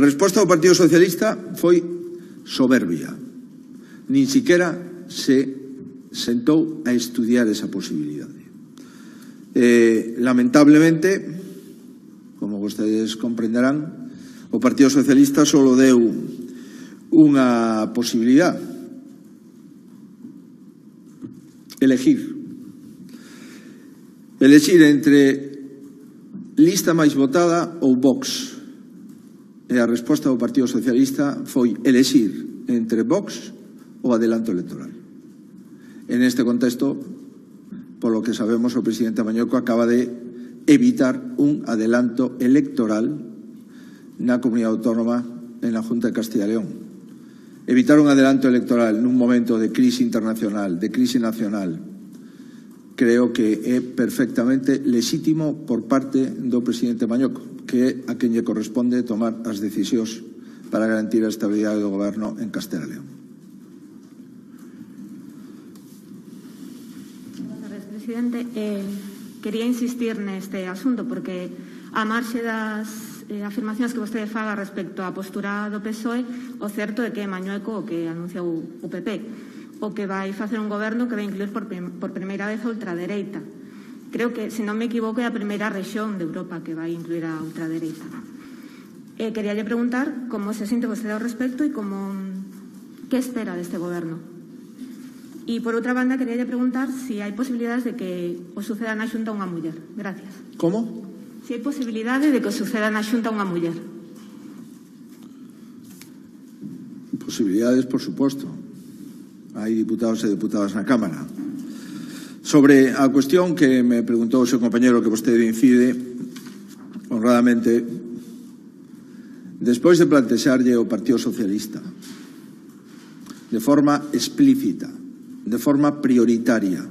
A resposta do Partido Socialista foi soberbia. Nin siquiera se sentou a estudiar esa posibilidade. Eh, lamentablemente, como vostedes comprenderán, o Partido Socialista solo deu unha posibilidad elegir elegir entre lista máis votada ou Vox E a resposta do Partido Socialista foi elexir entre Vox ou adelanto electoral. En este contexto, polo que sabemos, o presidente Mañoco acaba de evitar un adelanto electoral na comunidade autónoma en la Junta de Castilla y León. Evitar un adelanto electoral nun momento de crise internacional, de crise nacional, creo que é perfectamente lexítimo por parte do presidente Mañoco, que é a quen lle corresponde tomar as decisións para garantir a estabilidade do goberno en Castela León. Presidente, eh, quería insistir neste asunto porque a marxe das eh, afirmacións que vostede faga respecto á postura do PSOE, o certo é que Mañueco o que anunciou o PP o que vai facer un goberno que vai incluir por, por primeira vez a ultradereita. Creo que, se non me equivoco, é a primeira rexión de Europa que vai incluir a ultradereita. E quería lle preguntar como se sinte vostede ao respecto e como que espera deste goberno. E, por outra banda, quería lle preguntar se si hai posibilidades de que o suceda na xunta unha muller. Gracias. Como? Se si hai posibilidade de que o suceda na xunta unha muller. Posibilidades, por suposto hai diputados e diputadas na Cámara. Sobre a cuestión que me preguntou o seu compañero que vostede incide, honradamente, despois de plantexarlle o Partido Socialista de forma explícita, de forma prioritaria,